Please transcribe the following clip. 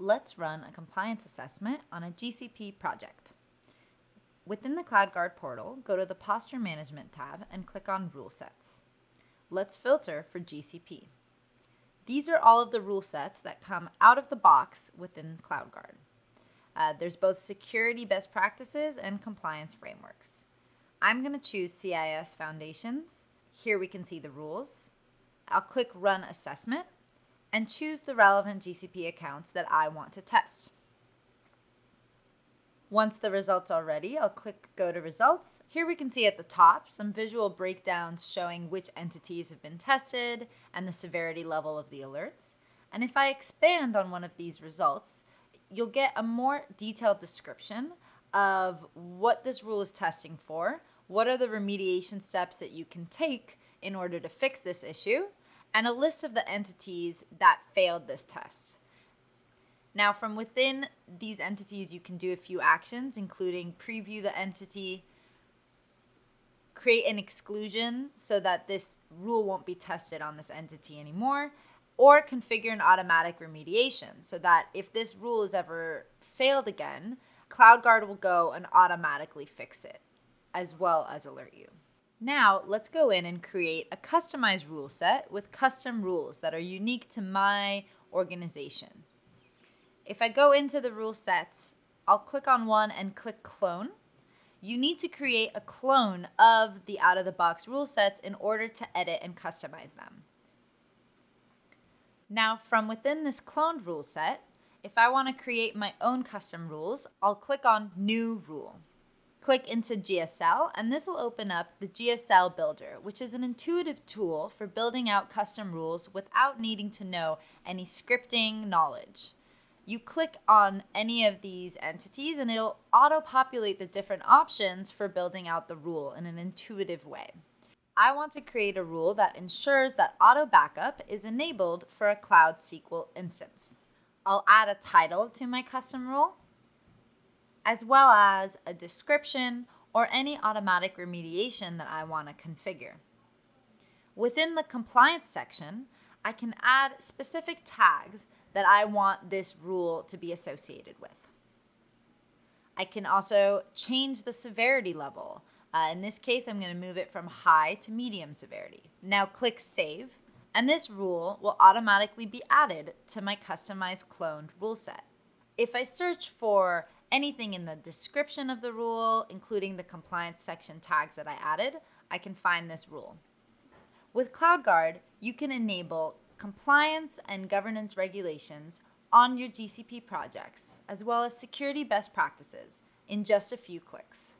let's run a compliance assessment on a GCP project. Within the CloudGuard portal, go to the Posture Management tab and click on Rule Sets. Let's filter for GCP. These are all of the rule sets that come out of the box within CloudGuard. Uh, there's both security best practices and compliance frameworks. I'm going to choose CIS Foundations. Here we can see the rules. I'll click Run Assessment and choose the relevant GCP accounts that I want to test. Once the results are ready, I'll click Go to Results. Here we can see at the top some visual breakdowns showing which entities have been tested and the severity level of the alerts. And if I expand on one of these results, you'll get a more detailed description of what this rule is testing for, what are the remediation steps that you can take in order to fix this issue, and a list of the entities that failed this test. Now, from within these entities, you can do a few actions, including preview the entity, create an exclusion so that this rule won't be tested on this entity anymore, or configure an automatic remediation so that if this rule is ever failed again, CloudGuard will go and automatically fix it, as well as alert you. Now, let's go in and create a customized rule set with custom rules that are unique to my organization. If I go into the rule sets, I'll click on one and click clone. You need to create a clone of the out of the box rule sets in order to edit and customize them. Now, from within this cloned rule set, if I want to create my own custom rules, I'll click on New Rule. Click into GSL, and this will open up the GSL Builder, which is an intuitive tool for building out custom rules without needing to know any scripting knowledge you click on any of these entities and it'll auto populate the different options for building out the rule in an intuitive way. I want to create a rule that ensures that auto backup is enabled for a Cloud SQL instance. I'll add a title to my custom rule, as well as a description or any automatic remediation that I want to configure. Within the compliance section, I can add specific tags that I want this rule to be associated with. I can also change the severity level. Uh, in this case, I'm going to move it from high to medium severity. Now click Save, and this rule will automatically be added to my customized cloned rule set. If I search for anything in the description of the rule, including the compliance section tags that I added, I can find this rule. With CloudGuard, you can enable compliance and governance regulations on your GCP projects, as well as security best practices in just a few clicks.